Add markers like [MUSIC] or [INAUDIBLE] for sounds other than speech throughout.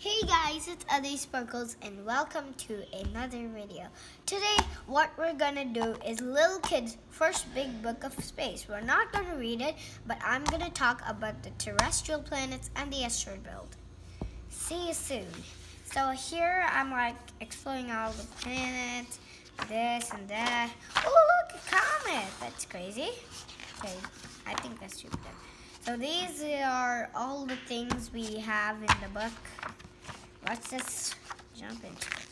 Hey guys, it's Aditi Sparkles and welcome to another video. Today, what we're gonna do is Little Kid's first big book of space. We're not gonna read it, but I'm gonna talk about the terrestrial planets and the asteroid belt. See you soon. So here I'm like exploring all the planets, this and that. Oh look, a comet! That's crazy. Okay, I think that's Jupiter. So these are all the things we have in the book. Let's just jump into it.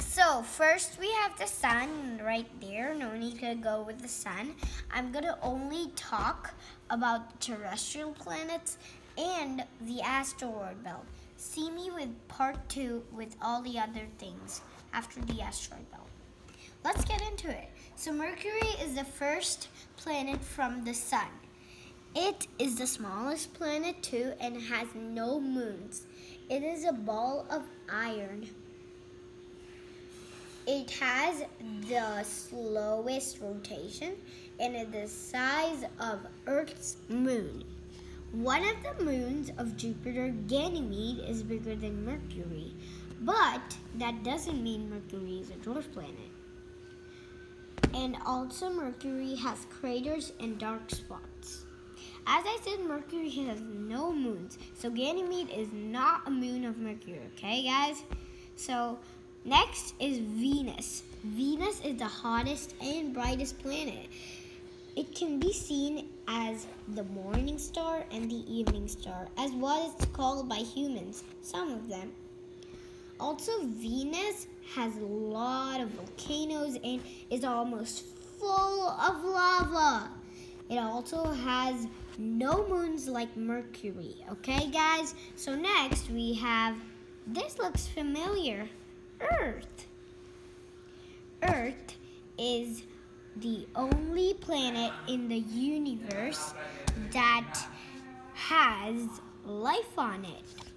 So first we have the sun right there. No need to go with the sun. I'm gonna only talk about terrestrial planets and the asteroid belt. See me with part two with all the other things after the asteroid belt. Let's get into it. So Mercury is the first planet from the sun. It is the smallest planet too and has no moons. It is a ball of iron. It has the slowest rotation and is the size of Earth's moon. One of the moons of Jupiter, Ganymede, is bigger than Mercury, but that doesn't mean Mercury is a dwarf planet. And also, Mercury has craters and dark spots. As I said, Mercury has no moons, so Ganymede is not a moon of Mercury, okay, guys? So, next is Venus. Venus is the hottest and brightest planet. It can be seen as the morning star and the evening star, as well as called by humans, some of them. Also, Venus has a lot of volcanoes and is almost full of lava. It also has no moons like Mercury. Okay, guys? So next we have, this looks familiar, Earth. Earth is the only planet in the universe that has life on it.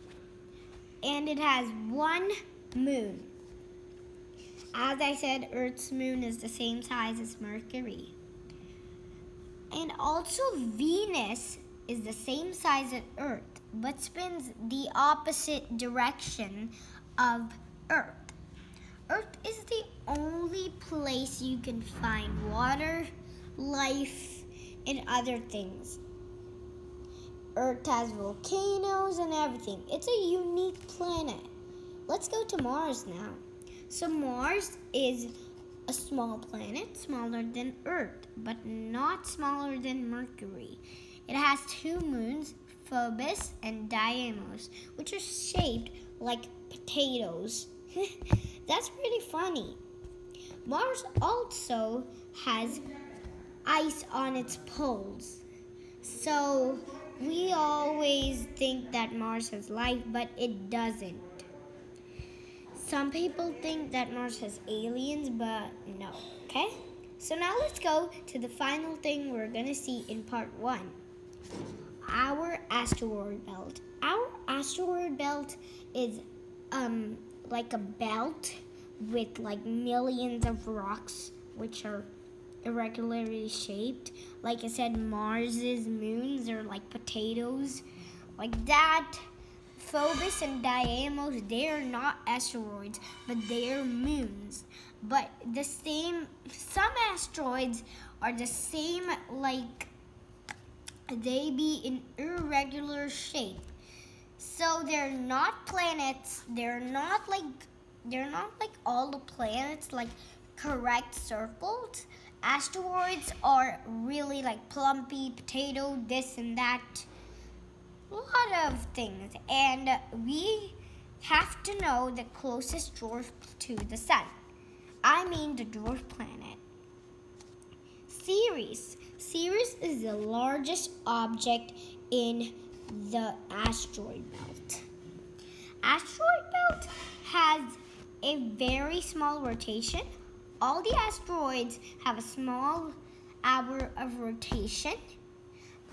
And it has one moon. As I said, Earth's moon is the same size as Mercury. And also Venus is the same size as Earth, but spins the opposite direction of Earth. Earth is the only place you can find water, life, and other things. Earth has volcanoes and everything. It's a unique planet. Let's go to Mars now. So Mars is a small planet, smaller than Earth, but not smaller than Mercury. It has two moons, Phobos and Deimos, which are shaped like potatoes. [LAUGHS] That's pretty funny. Mars also has ice on its poles. So we always think that Mars has life, but it doesn't. Some people think that Mars has aliens, but no, okay? So now let's go to the final thing we're gonna see in part one. Our asteroid belt. Our asteroid belt is um like a belt with like millions of rocks which are irregularly shaped. Like I said, Mars's moons are like potatoes. Like that. Phobos and Deimos, they are not asteroids, but they are moons. But the same, some asteroids are the same, like they be in irregular shape. So they're not planets. They're not like they're not like all the planets like correct circles. Asteroids are really like plumpy potato, this and that lot of things, and we have to know the closest dwarf to the sun. I mean the dwarf planet. Ceres. Ceres is the largest object in the asteroid belt. Asteroid belt has a very small rotation. All the asteroids have a small hour of rotation,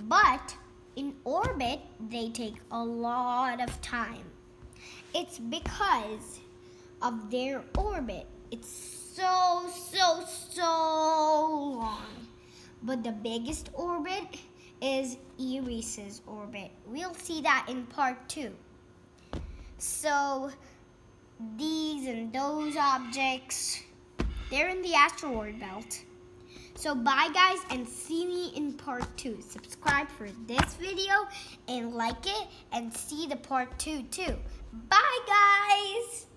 but in orbit, they take a lot of time. It's because of their orbit. It's so, so, so long. But the biggest orbit is Eris's orbit. We'll see that in part two. So these and those objects, they're in the asteroid belt. So bye guys and see me in part two. Subscribe for this video and like it and see the part two too. Bye guys!